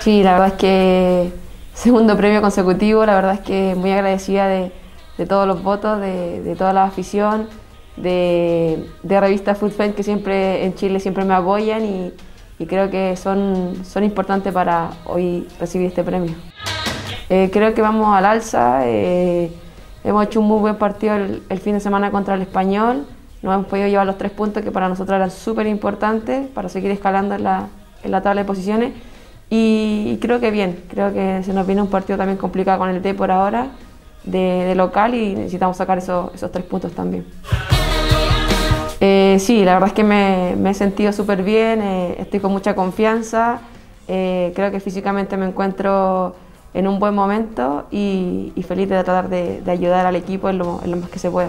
Sí, la verdad es que segundo premio consecutivo, la verdad es que muy agradecida de, todos los votos, de, toda la afición, de, de revista Food que siempre en Chile siempre me apoyan y, creo que son, son importantes para hoy recibir este premio. Eh, creo que vamos al alza, eh, hemos hecho un muy buen partido el, fin de semana contra el español, nos hemos podido llevar los tres puntos que para nosotros eran súper importantes para seguir escalando en la, en la tabla de posiciones y creo que bien, creo que se nos viene un partido también complicado con el T por ahora, de, local y necesitamos sacar esos, tres puntos también. Eh, sí, la verdad es que me, he sentido súper bien, eh, estoy con mucha confianza, eh, creo que físicamente me encuentro en un buen momento y, feliz de tratar de, ayudar al equipo en lo, en lo más que se pueda.